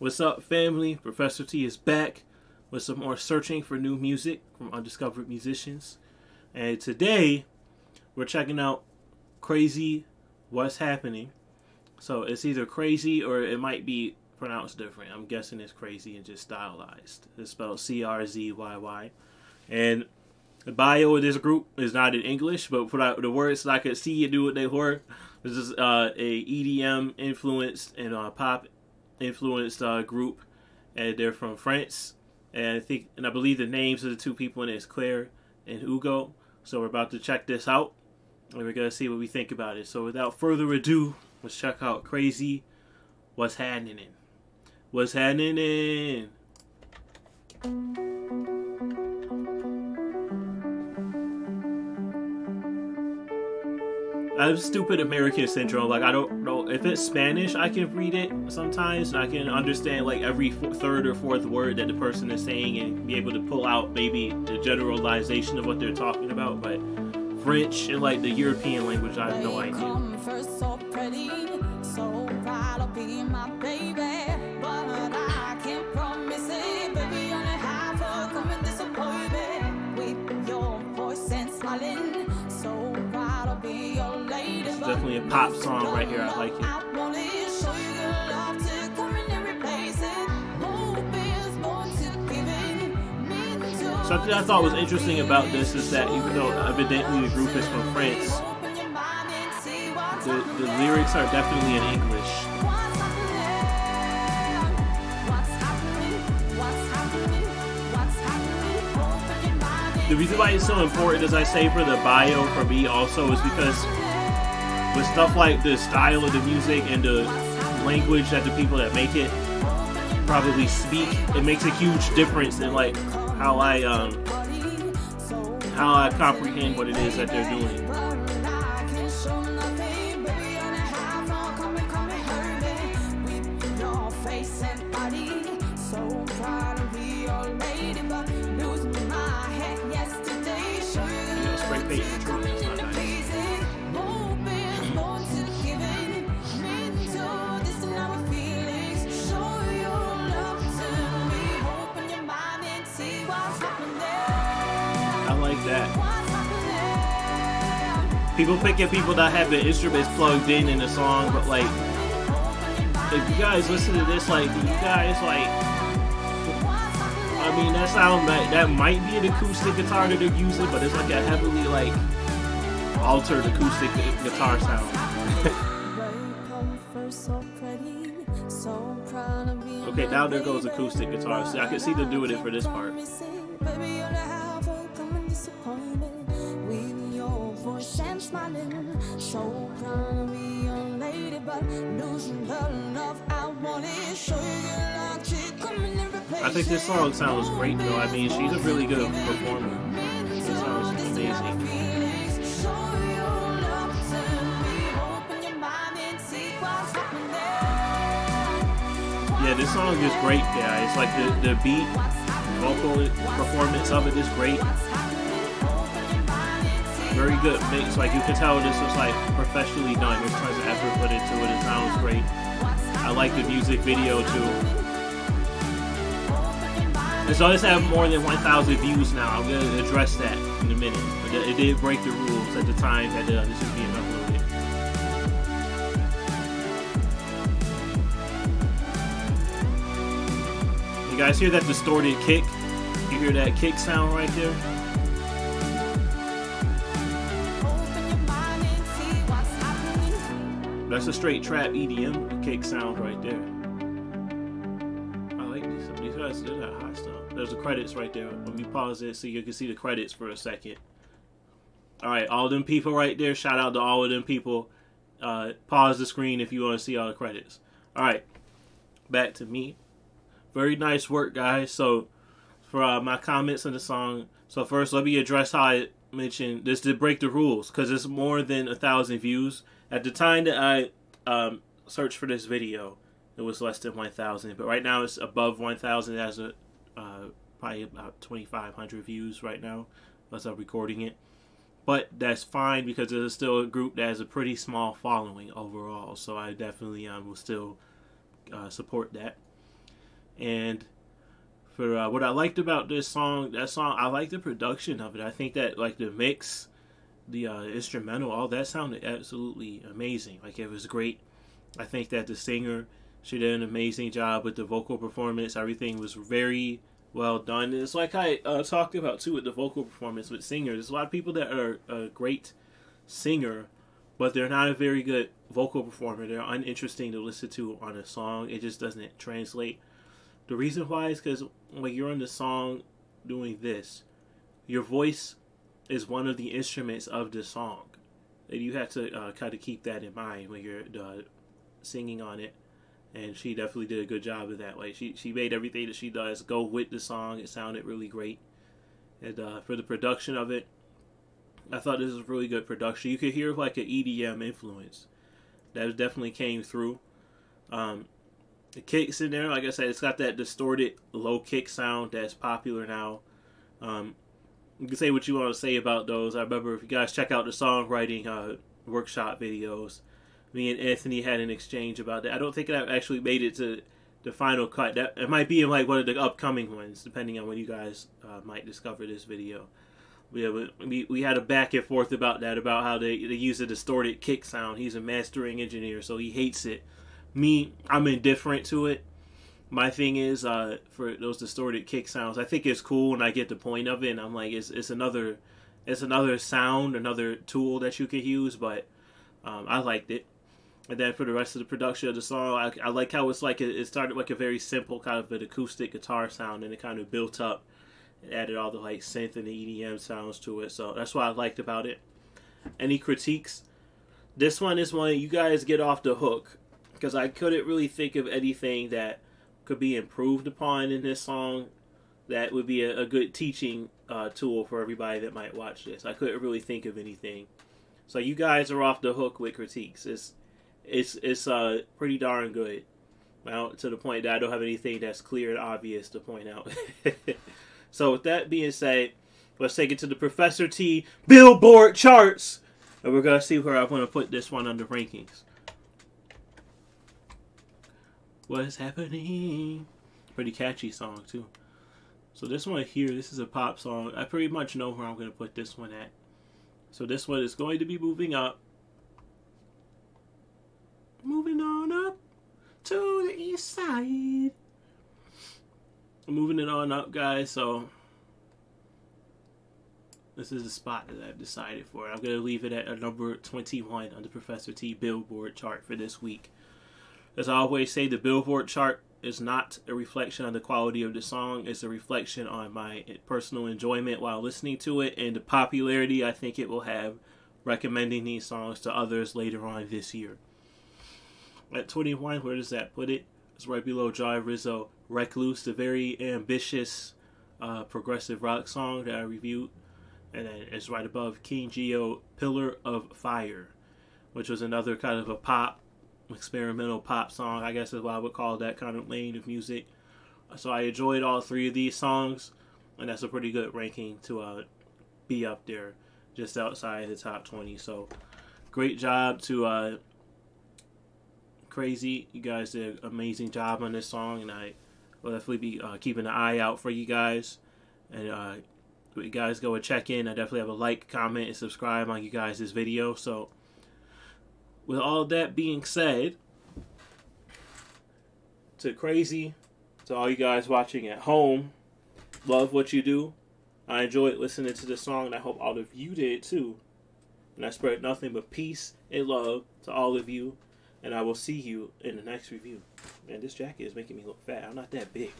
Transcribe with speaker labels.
Speaker 1: What's up, family? Professor T is back with some more searching for new music from undiscovered musicians. And today, we're checking out Crazy What's Happening. So it's either crazy or it might be pronounced different. I'm guessing it's crazy and just stylized. It's spelled C R Z Y Y. And the bio of this group is not in English, but for the words I could see you do what they were. This is uh, a EDM influenced and uh, pop influenced uh, group, and they're from France. And I think, and I believe the names of the two people in it is Claire and Hugo. So we're about to check this out, and we're gonna see what we think about it. So without further ado, let's check out Crazy. What's happening? What's happening? I have stupid American syndrome. Like I don't know if it's Spanish, I can read it sometimes. I can understand like every third or fourth word that the person is saying and be able to pull out maybe the generalization of what they're talking about. But French and like the European language, I have no idea. Pop song right here. I like it. Something I thought was interesting about this is that even though evidently the group is from France, the, the lyrics are definitely in English. The reason why it's so important, as I say for the bio for me also, is because with stuff like the style of the music and the language that the people that make it probably speak, it makes a huge difference in like how I um how I comprehend what it is that they're doing. People picking people that have the instruments plugged in in the song, but like, if you guys listen to this, like, do you guys like? I mean, that sound that that might be an acoustic guitar that they're using, but it's like a heavily like altered acoustic guitar sound. okay, now there goes acoustic guitar. See, I can see them doing it for this part. Smiling. So proud to be lady, but losing love I. Show you coming and replace I think this song sounds great though. I mean, she's a really good performer. Sounds amazing. Yeah, this song is great, guys. Like the, the beat, vocal performance of it is great very good mix. Like you can tell this was like professionally done. There's tons of effort put into it. It sounds great. I like the music video too. It does have more than 1,000 views now. I'm to address that in a minute. But it did break the rules at the time that uh, this was being uploaded. You guys hear that distorted kick? You hear that kick sound right there? That's a straight trap EDM kick sound right there. I like these. These guys, they're that hot stuff. There's the credits right there. Let me pause it so you can see the credits for a second. All right, all them people right there. Shout out to all of them people. Uh, pause the screen if you want to see all the credits. All right, back to me. Very nice work, guys. So, for uh, my comments on the song. So first, let me address how mentioned this to break the rules because it's more than a thousand views. At the time that I um, searched for this video, it was less than 1,000. But right now it's above 1,000 as a uh, probably about 2,500 views right now as I'm recording it. But that's fine because it's still a group that has a pretty small following overall. So I definitely um, will still uh, support that. And for uh, what I liked about this song, that song, I like the production of it. I think that like the mix, the uh, instrumental, all that sounded absolutely amazing. Like it was great. I think that the singer she did an amazing job with the vocal performance. Everything was very well done. It's like I uh, talked about too with the vocal performance with singers. There's a lot of people that are a great singer, but they're not a very good vocal performer. They're uninteresting to listen to on a song. It just doesn't translate. The reason why is because when you're on the song doing this, your voice is one of the instruments of the song. And you have to uh, kind of keep that in mind when you're uh, singing on it and she definitely did a good job of that. Like she she made everything that she does go with the song. It sounded really great, and uh, for the production of it, I thought this was really good production. You could hear like an EDM influence that definitely came through. Um, the kicks in there, like I said, it's got that distorted low kick sound that's popular now. Um, you can say what you want to say about those. I remember if you guys check out the songwriting uh, workshop videos me and Anthony had an exchange about that. I don't think that actually made it to the final cut. That it might be in like one of the upcoming ones, depending on when you guys uh, might discover this video. Yeah, we we had a back and forth about that, about how they they use a distorted kick sound. He's a mastering engineer, so he hates it. Me, I'm indifferent to it. My thing is, uh, for those distorted kick sounds, I think it's cool, and I get the point of it. And I'm like, it's it's another, it's another sound, another tool that you can use. But um, I liked it and then for the rest of the production of the song, I, I like how it's like it, started like a very simple kind of an acoustic guitar sound, and it kind of built up and added all the like synth and the EDM sounds to it. So that's what I liked about it. Any critiques? This one is one you guys get off the hook because I couldn't really think of anything that could be improved upon in this song that would be a, a good teaching uh, tool for everybody that might watch this. I couldn't really think of anything. So you guys are off the hook with critiques. It's it's it's uh pretty darn good. Well, to the point that I don't have anything that's clear and obvious to point out. so with that being said, let's take it to the Professor T Billboard charts, and we're gonna see where I'm gonna put this one under rankings. What's happening? Pretty catchy song too. So this one here, this is a pop song. I pretty much know where I'm gonna put this one at. So this one is going to be moving up moving on up to the east side. Moving it on up, guys. So this is the spot that I've decided for. I'm going to leave it at a number 21 on the Professor T Billboard chart for this week. As I always say, the Billboard chart is not a reflection on the quality of the song. It's a reflection on my personal enjoyment while listening to it and the popularity I think it will have recommending these songs to others later on this year. At 21, where does that put it? It's right below Joy Rizzo, Recluse, the very ambitious uh, progressive rock song that I reviewed. And then it's right above King Geo, Pillar of Fire, which was another kind of a pop, experimental pop song. I guess is what I would call that kind of lane of music. So I enjoyed all three of these songs, and that's a pretty good ranking to uh, be up there, just outside the top 20. So great job to uh, crazy. You guys did an amazing job on this song, and I will definitely be uh, keeping an eye out for you guys. And uh, you guys go and check in. I definitely have a like, comment, and subscribe on you guys' this video. So, with all that being said, to crazy, to all you guys watching at home, love what you do. I enjoyed listening to this song, and I hope all of you did too. And I spread nothing but peace and love to all of you and I will see you in the next review. Man, this jacket is making me look fat. I'm not that big.